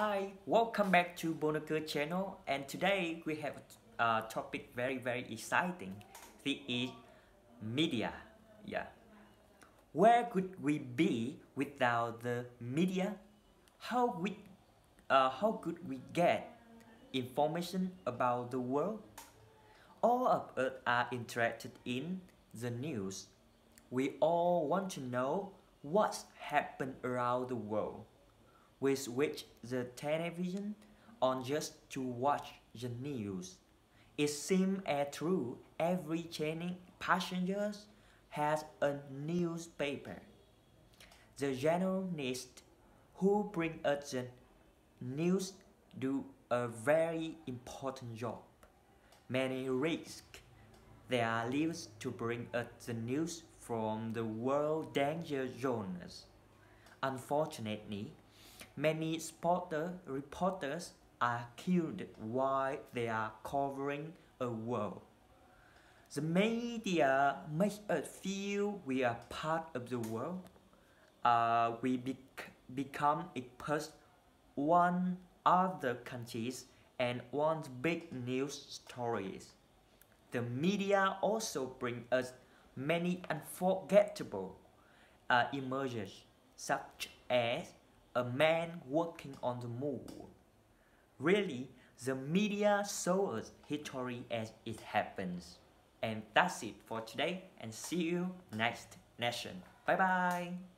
Hi, welcome back to Boloco channel and today we have a topic very very exciting. This is media. Yeah. Where could we be without the media? How we uh, how could we get information about the world? All of us are interested in the news. We all want to know what's happened around the world we which the television on just to watch the news. It seems as true every chaining passengers has a newspaper. The journalists who bring us the news do a very important job. Many risk their lives to bring us the news from the world danger zones. Unfortunately, Many spotter reporters are killed while they are covering a war. The media makes us feel we are part of the world. Uh, we bec become a part one other countries and one big news stories. The media also bring us many unforgettable uh, images such as a man walking on the moon. Really, the media show us history as it happens. And that's it for today and see you next nation. Bye bye.